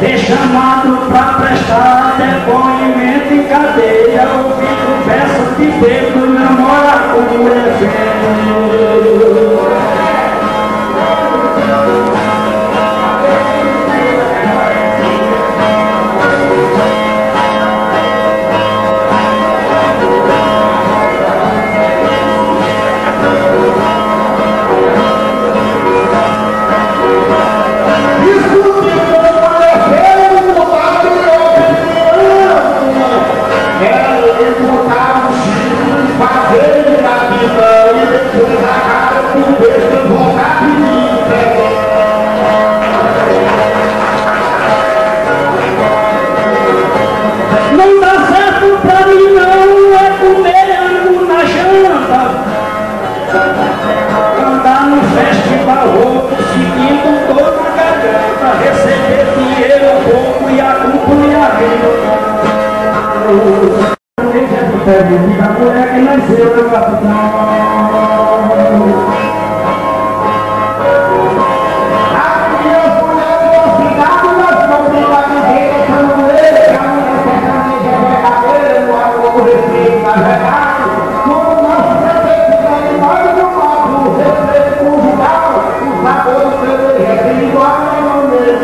me chamado pra prestar depoimento em cadeia, ouvindo peço de Pedro, namora com o evento.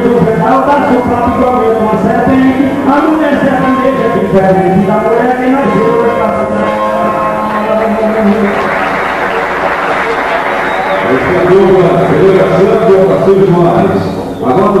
do penal da sua própria comida, uma serpente, a mulher sertaneja diferente da mulher que nasceu na casa. Esse é o Douglas, delegação Douglas Silvio Moraes. Agora.